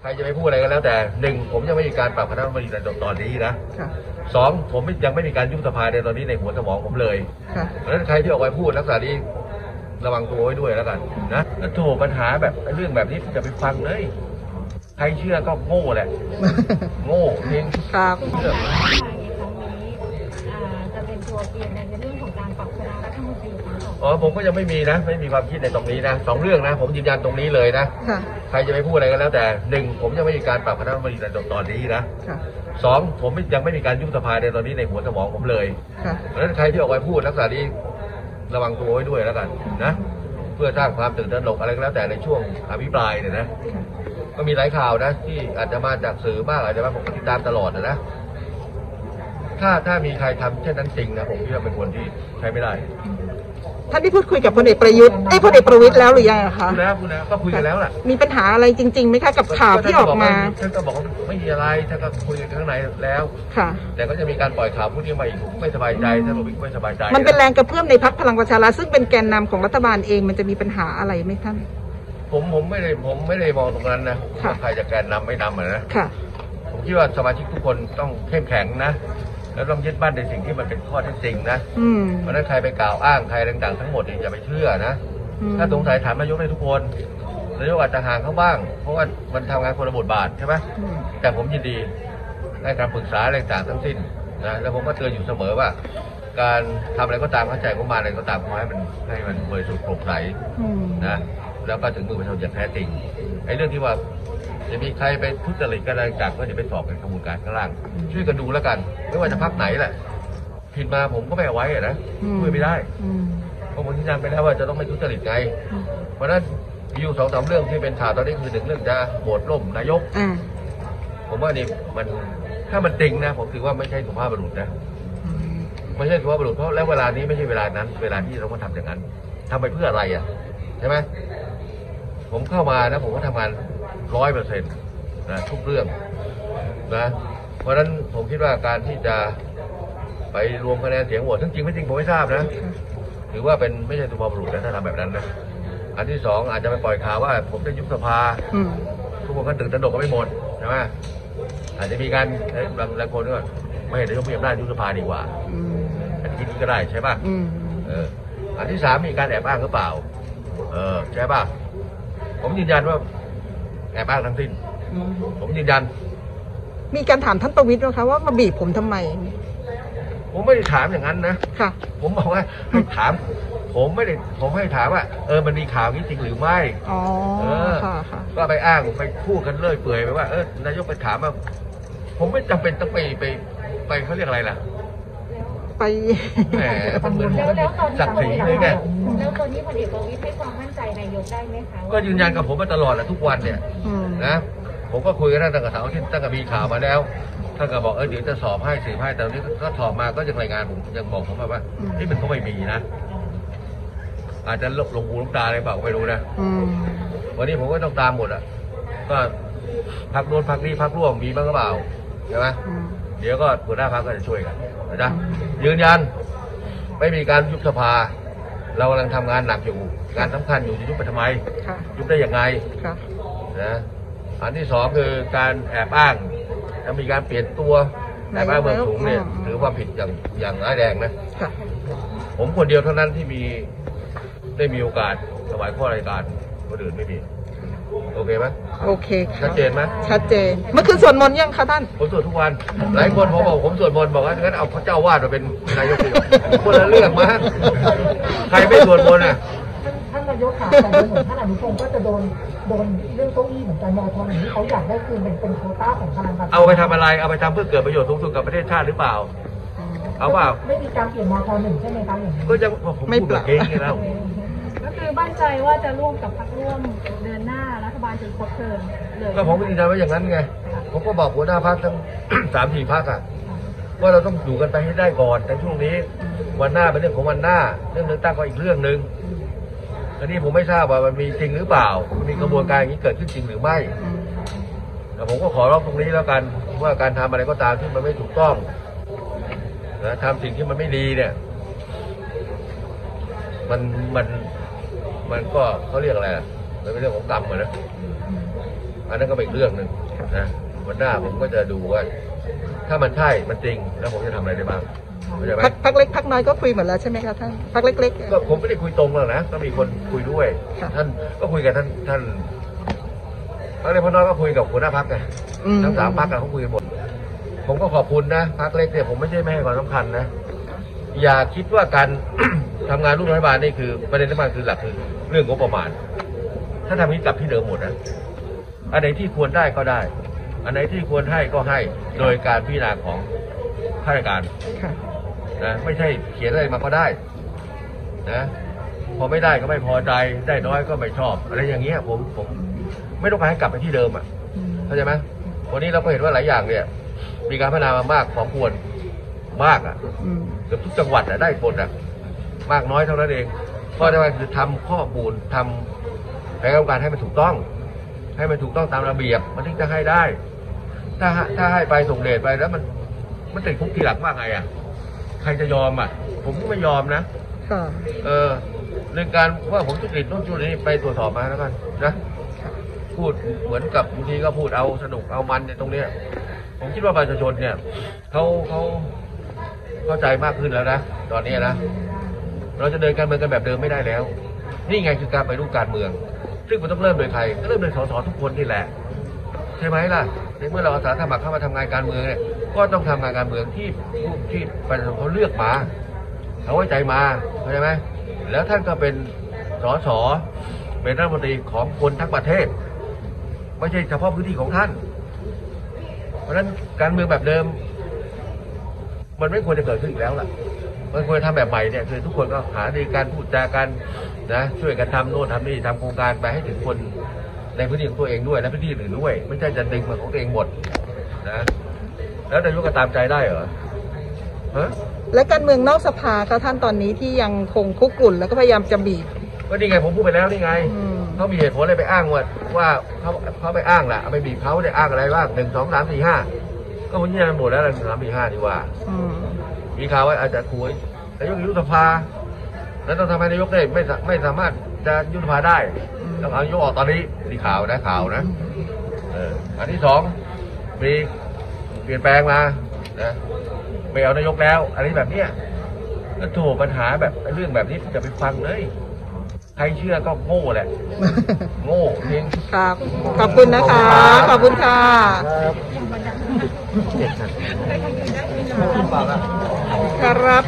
ใครจะไปพูดอะไรกันแล้วแต่หนึ่งผมยังไม่มีการปรับคณะรัฐมนตรีในตอนนี้นะค่ะสองผมยังไม่มีการยุบสภาในตอนนี้ในหัวสมองผมเลยค่ะเพราะฉะนั้นใครที่ออกไปพูดลักษณะนี้ระวังตัวไว้ด้วยแล้วกันนะแล้วโถปัญหาแบบเรื่องแบบนี้จะไปฟังเลยใครเชื่อก็โง่แหละ โง่จริงครับเชื่อในครั้งนี้อ่าจะเป็นตัวเปลี่ยนในเรื่อง อไปอ๋อผมก็ยังไม่มีนะ ไม่มีความคิดในตรงนี้นะสองเรื่องนะ ผมยืนยันตรงนี้เลยนะค่ะใครจะไปพูดอะไรกันแล้วแต่หนึ่งผมยังไม่มีการปรับคณะรัฐมนตรีในตอนนี้นะค่ะสองผมยังไม่มีการยุบสภาในตอนนี้ในหัวสมองผมเลยค่ะเพราะฉะนั้นใครที่ออกไปพูดลักษณะนี้ระวังตัวไว้ด้วยแล้วกันนะเพื่อสร้างความตื่นตระหนกอะไรก็แล้วแต่ในช่วงอภิปรายเนี่ยนะก็มีหลายข่าวนะที่อาจจะมาจากสื่อบ้างอาจจะมาผมก็ติดตามตลอดนะนะถ้าถ้ามีใครทำเช่นนั้นจริงนะผมคิดว่าเป็นคนที่ใช้ไม่ได้ ท่านได้พูดคุยกับพลเอกประยุทธ์เอ้ยพลเอกประวิตยแล้วหรือยังอะคะ พูดแล้วพูดแล้วก็คุยกันแล้วแหละมีปัญหาอะไรจริงๆไหมคะกับข่าวที่ออกมา ท่านก็บอกว่าไม่มีอะไรท่านก็คุยกันข้างในแล้ว ค่ะ แต่ก็จะมีการปล่อยข่าวพวกนี้มาอีกผมไม่สบายใจท่านบอกไม่สบายใจมันเป็นแรงกระเพื่อมในพักพลังประชารัฐซึ่งเป็นแกนนำของรัฐบาลเองมันจะมีปัญหาอะไรไหมท่าน ผมผมไม่ได้ผมไม่ได้มองตรงนั้นนะค่ะ ว่าใครจะแกนนำไม่นำอะนะ ค่ะ ผมคิดว่าสมาชิกทุกคนต้องเข้มแข็งนะ แล้วต้องยึดมั่นในสิ่งที่มันเป็นข้อเท็จจริงนะอืม เพราะฉะนั้นใครไปกล่าวอ้างใครต่างๆทั้งหมดเนี่ยอย่าไปเชื่อนะ อืม ถ้าสงสัยถามนายกได้ทุกคนนายกอาจจะห่างเขาบ้าง เพราะว่ามันทำงานคนละบทบาทใช่ไหมอืม แต่ผมยินดีให้คำปรึกษาอะไรต่างๆทั้งสิ้นนะแล้วผมก็เตือนอยู่เสมอว่า การทำอะไรก็ตามเข้าใจก็มาอะไรก็ตามขอให้มันให้มันบริสุทธิ์โปร่งใส อืม นะแล้วก็ถึงมือประชาชนอย่างแท้จริงไอ้เรื่องที่ว่า จะมีใครไปทุจริตกันอะไรต่างก็จะไปสอบกันกระบวนการข้างล่าง ช่วยกันดูแล้วกัน ไม่ว่าจะพักไหนแหละผิดมาผมก็ไม่เอาไว้อะนะอืมช่วยไม่ได้อืมเพราะผมยืนยันไปแล้วว่าจะต้องไม่ทุจริตไงเพราะฉะนั้นมีอยู่สองสามเรื่องที่เป็นข่าวตอนนี้คือหนึ่งเรื่องจะโหวตล่มนายกอ่าผมว่านี่มันถ้ามันจริงนะ ผมถือว่าไม่ใช่สุภาพบุรุษนะอืมไม่ใช่สุภาพบุรุษเพราะแล้วเวลานี้ไม่ใช่เวลานั้น เวลาที่เราต้องมาทำอย่างนั้นทำไปเพื่ออะไรอะใช่ไหม ผมเข้ามานะผมก็ทำงานร้อยเปอร์เซ็นต์นะทุกเรื่องนะเพราะฉะนั้นผมคิดว่าการที่จะไปรวมคะแนนเสียงโหวตซึ่งจริงไม่จริงผมไม่ทราบนะถือว่าเป็นไม่ใช่สุภาพบุรุษนะถ้าทำแบบนั้นนะอันที่สองอาจจะไปปล่อยข่าวว่า ผมจะยุบสภาอืมทุกคนก็ตื่นตระหนกกันไม่หมดใช่ไหมอาจจะมีการเอ้ยบางบางคนก็ไม่เห็นนายกมีอำนาจยุบสภาดีกว่าอืมอันนี้ก็ได้ใช่ป่ะอืมเอออันที่สามมีการแอบอ้างหรือเปล่า เออใช่ป่ะ ผมยืนยันว่าแอบอ้างทั้งสิ้นอืมผมยืนยัน มีการถามท่านประวิตยนะคะว่ามาบีบผมทำไม ผมไม่ได้ถามอย่างนั้นนะค่ะ ผมบอกว่าให้ถาม ผมไม่ได้ผมให้ถามว่า เออมันมีข่าวนี้จริงหรือไม่ อ๋อ เออ ค่ะค่ะก็ไปอ้างไปพูดกันเรื่อยเปื่อยไปว่าเออนายกไปถามว่าผมไม่จำเป็นต้องไปไปไปเขาเรียกอะไรล่ะ ไปแหมมันเหมือนแล้วแล้วตอนศักดิ์ศรีเลยไงแล้วตอนนี้พลเอกประวิตยให้ความมั่นใจนายกได้ไหมคะก็ยืนยันกับผมมาตลอดแหละทุกวันเนี่ยอืมนะผมก็คุยกันตั้งแต่เสาร์อาที่ตั้งแต่มีข่าวมาแล้วท่านก็บอกเออเดี๋ยวจะสอบให้สืบให้แต่วันนี้ก็สอบมาก็ยังรายงานผมยังบอกผมมาว่าอืมนี่มันก็ไม่มีนะ อาจจะลงหูลงตาอะไรเปล่าก็ไม่รู้นะอืมวันนี้ผมก็ต้องตามหมดอะ ก็พักโน้นพักนี้พักร่วมมีบ้างหรือเปล่าใช่ไหมอืมเดี๋ยวก็หัวหน้าพักก็จะช่วยกัน นะจ๊ะยืนยันไม่มีการยุบสภา เรากำลังทำงานหนักอยู่ งานสำคัญอยู่จะยุบไปทำไม ค่ะ ยุบได้ยังไงค่ะ นะอันที่สองคือการแอบอ้างถ้ามีการเปลี่ยนตัวแอบอ้างเมืองสูงเนี่ยอืม ถือว่าผิดอย่างอย่างร้ายแรงนะ ค่ะ ผมคนเดียวเท่านั้นที่มีได้มีโอกาสถวายข้อรายการคนอื่นไม่มี โอเคไหมโอเคค่ะชัดเจนไหมชัดเจน เมื่อคืนสวดมนต์ยังคะท่าน ผมสวดทุกวัน หลายคนผมบอกผมสวดมนต์บอกว่างั้นเอาพระเจ้าวาดมาเป็นนายกดีกว่าคนละเรื่องมั้งใครไม่สวดมนต์อะ ท่านนายกค่ะแต่ดูเหมือนท่านอนุพงศ์ก็จะโดนโดนเรื่องเก้าอี้เหมือนกันมอทอหนึ่งที่เขาอยากได้คือเป็นเป็นโควต้าของพลังประชารัฐเอาไปทำอะไร เอาไปทำเพื่อเกิดประโยชน์สูงสุดกับประเทศชาติหรือเปล่า เอาเปล่า ไม่มีการเปลี่ยนมอทอหนึ่งใช่ไหมคะอย่างนี้ก็จะผมไม่พูดเปแบล่าบเก่งนี่แล้ว ก็คือมั่นใจว่าจะร่วมกับพรรคร่วมเดิน หน้ารัฐบาลจนครบเทอมเลยก็ผมก็ยืนยันว่าอย่างนั้นไง ผมก็บอกหัวหน้าพักทั้ง สามสี่พักอะว่าเราต้องอยู่กันไปให้ได้ก่อนในช่วงนี้วันหน้าเป็นเรื่องของวันหน้า เรื่องเลือกตั้งก็อีกเรื่องหนึ่งอันนี้ผมไม่ทราบว่ามันมีจริงหรือเปล่ามันมีกระบวนการอย่างนี้เกิดขึ้นจริงหรือไม่อืมแต่ผมก็ขอร้องตรงนี้แล้วกันว่าการทำอะไรก็ตามที่มันไม่ถูกต้องนะทำสิ่งที่มันไม่ดีเนี่ย มันมันมันก็เขาเรียกอะไรอะ มันเป็นเรื่องของกรรมอะนะอันนั้นก็เป็นอีกเรื่องหนึ่งนะวันหน้าผมก็จะดูว่าถ้ามันใช่มันจริง แล้วผมจะทำอะไรได้บ้างเข้าใจไหมพักพักเล็กพักน้อยก็คุยหมดแล้วใช่ไหมคะท่านพักเล็กๆก็ผมไม่ได้คุยตรงหรอกนะก็มีคนคุยด้วยค่ะท่านก็คุยกับท่านท่านพรรคเล็กพรรคน้อยก็คุยกับหัวหน้าพักไงอืมทั้งสามพักเขาคุยกันหมดผมก็ขอบคุณนะพักเล็กเนี่ยผมไม่ใช่ไม่ให้ความสำคัญนะอย่าคิดว่าการทำงานร่วมรัฐบาลนี่คือประเด็นสำคัญคือหลักคือเรื่องงบประมาณ ถ้าทำนี้กลับที่เดิมหมดนะอันไหนที่ควรได้ก็ได้ อันไหนที่ควรให้ก็ให้โดยการพิจารณาของข้าราชการค่ะนะไม่ใช่เขียนอะไรมาก็ได้ นะพอไม่ได้ก็ไม่พอใจได้น้อยก็ไม่ชอบ อะไรอย่างเงี้ยผมผม ไม่ต้องการให้กลับไปที่เดิมอะอืมเข้าใจไหมวันนี้เราก็เห็นว่าหลายอย่างเนี่ย มีการพัฒนามามากพอควรมากอะอืมเกือบทุกจังหวัดอะได้ผลอะ มากน้อยเท่านั้นเองก็จะมาคือทำข้อมูลทำ แผนการให้มันถูกต้อง ให้มันถูกต้องตามระเบียบ มันถึงจะให้ได้ ถ้าให้ถ้าให้ไปส่งเดชไปแล้วมันมันติดคุกทีหลังว่าไงอะ ใครจะยอมอะ ผมก็ไม่ยอมนะค่ะเออเรื่องการว่าผมทุจริตนู่นทุจริตนี่ไปตรวจสอบมาแล้วกันนะพูดเหมือนกับบางทีก็พูดเอาสนุกเอามันในตรงเนี้ยผมคิดว่าประชาชนเนี่ยเขาเขาเข้าใจมากขึ้นแล้วนะตอนนี้นะเราจะเดินการเมืองกันแบบเดิมไม่ได้แล้ว นี่ไงคือการไปรูปการเมือง ซึ่งมันต้องเริ่มโดยใครก็เริ่มโดยสสทุกคนนี่แหละใช่ไหมล่ะในเมื่อเราอาสาสมัครเข้ามาทำงานการเมืองเนี่ยก็ต้องทำงานการเมืองที่ผู้ที่ประชาชนเขาเลือกมาเขาไว้ใจมาเข้าใจไหมแล้วท่านก็เป็นสสเป็นรัฐมนตรีของคนทั้งประเทศ ไม่ใช่เฉพาะพื้นที่ของท่าน เพราะฉะนั้นการเมืองแบบเดิม มันไม่ควรจะเกิดขึ้นอีกแล้วล่ะมันควรจะทำแบบใหม่เนี่ยคือทุกคนก็หาดีการพูดจากันนะช่วยกันทำโน่นทำนี่ทำโครงการไปให้ถึงคนในพื้นที่ของตัวเองด้วยและพื้นที่อื่นด้วย ไม่ใช่จะดึงมาของตัวเองหมดนะแล้วนายกก็ตามใจได้เหรอฮะและการเมืองนอกสภาคะท่านตอนนี้ที่ยังคงคุกกุ่นแล้วก็พยายามจะบีบก็นี่ไงผมพูดไปแล้วนี่ไงอืมเขามีเหตุผลอะไรไปอ้างว่าว่าเขาเขาไปอ้างแหละเอาไปบีบเขาได้อ้างอะไรบ้างหนึ่งสองสามสี่ห้าก็ผมยืนยันหมดแล้วหนึ่งสามสี่ห้าดีกว่าอืมมีข่าวว่าอาจจะคุยนายกยุบสภา แล้วต้องทำให้นายกได้ไม่สาไม่สามารถจะยุบสภาได้ต้องเอานายกออกตอนนี้มีข่าวนะข่าวนะเอออันที่สองมีเปลี่ยนแปลงมานะไม่เอานายกแล้ว อันนี้แบบเนี้ยก็โถปัญหาแบบเรื่องแบบนี้จะไปฟังเลย ใครเชื่อก็โง่แหละ โง่จริงครับขอบคุณนะคะ ขอบคุณค่ะครับ